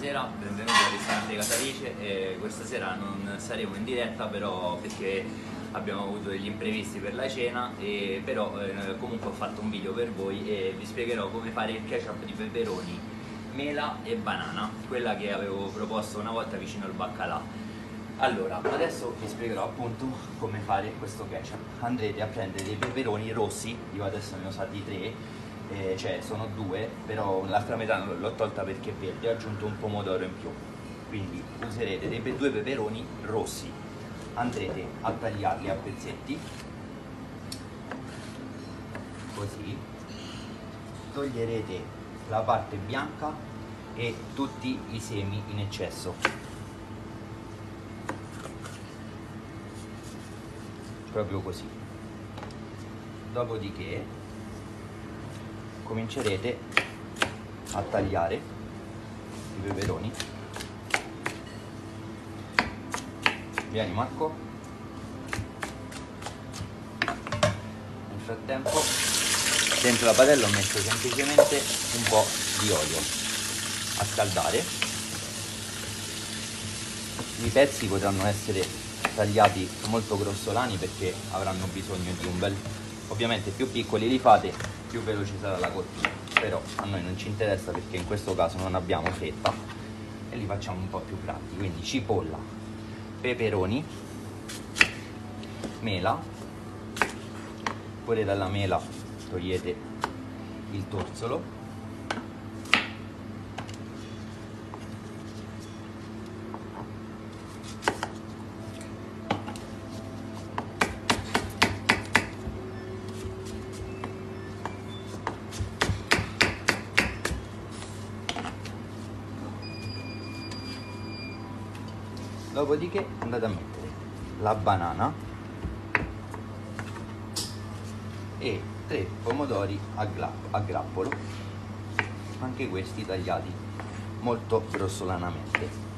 buonasera, benvenuti al ristorante Casalice. Eh, questa sera non saremo in diretta però perché abbiamo avuto degli imprevisti per la cena, e, però eh, comunque ho fatto un video per voi e vi spiegherò come fare il ketchup di peperoni, mela e banana, quella che avevo proposto una volta vicino al baccalà. Allora, adesso vi spiegherò appunto come fare questo ketchup. Andrete a prendere dei peperoni rossi, io adesso ne ho usati tre, eh, cioè sono due, però l'altra metà l'ho tolta perché è verde, ho aggiunto un pomodoro in più. Quindi userete dei due peperoni rossi, andrete a tagliarli a pezzetti, così, toglierete la parte bianca e tutti i semi in eccesso. Proprio così. Dopodiché comincerete a tagliare i peperoni vieni Marco. Nel frattempo dentro la padella ho messo semplicemente un po' di olio a scaldare. I pezzi potranno essere tagliati molto grossolani perché avranno bisogno di un bel ovviamente più piccoli li fate più veloce sarà la cottura però a noi non ci interessa perché in questo caso non abbiamo fretta e li facciamo un po' più grandi. Quindi cipolla peperoni mela. Pure dalla mela togliete il torsolo dopodiché andate a mettere la banana e tre pomodori a, a grappolo. Anche questi tagliati molto grossolanamente.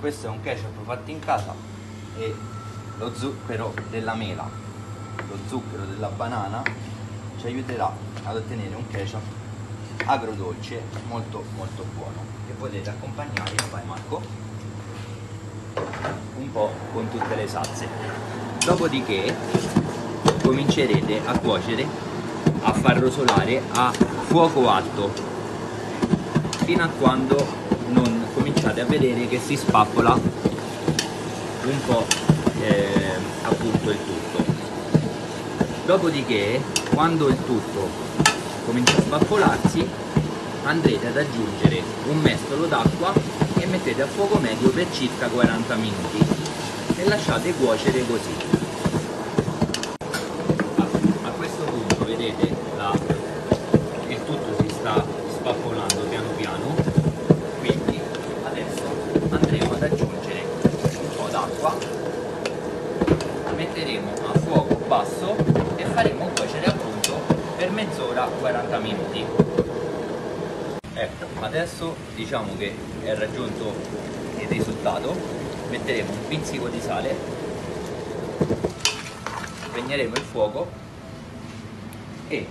Questo è un ketchup fatto in casa e lo zucchero della mela lo zucchero della banana ci aiuterà ad ottenere un ketchup agrodolce molto molto buono che potete accompagnare vai Marco? Un po' con tutte le salse. Dopodiché comincerete a cuocere a far rosolare a fuoco alto fino a quando non cominciate a vedere che si spappola un po' eh, appunto il tutto dopodiché quando il tutto comincia a spappolarsi andrete ad aggiungere un mestolo d'acqua e mettete a fuoco medio per circa 40 minuti e lasciate cuocere così. A, questo punto vedete la, il tutto si sta spappolando piano piano quindi adesso andremo ad aggiungere un po' d'acqua metteremo a fuoco basso faremo cuocere appunto per mezz'ora 40 minuti. Ecco adesso diciamo che è raggiunto il risultato. Metteremo un pizzico di sale spegneremo il fuoco e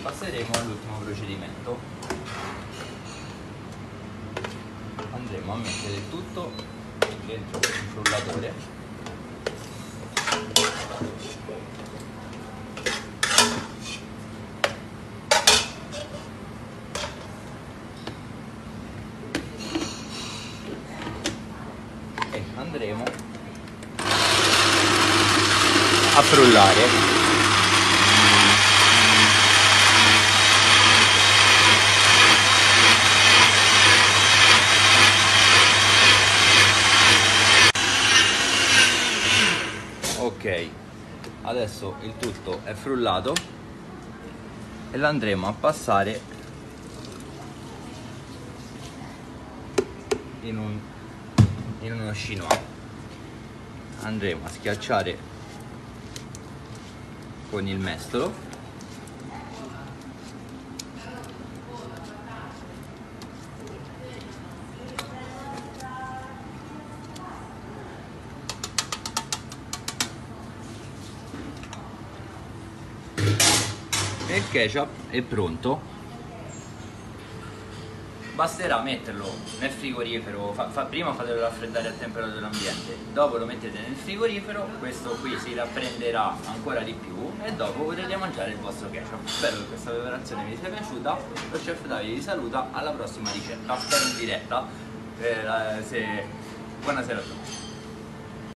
passeremo all'ultimo procedimento. Andremo a mettere tutto dentro il frullatore e andremo a frullare. Ok adesso il tutto è frullato e lo andremo a passare in, un, in uno chinois. Andremo a schiacciare con il mestolo. E il ketchup è pronto basterà metterlo nel frigorifero, fa, fa, prima fatelo raffreddare a temperatura ambiente, dopo lo mettete nel frigorifero, questo qui si raffredderà ancora di più e dopo potrete mangiare il vostro ketchup. Spero che questa preparazione vi sia piaciuta, lo chef Davide vi saluta, alla prossima ricetta, spero in diretta, eh, se... buonasera a tutti.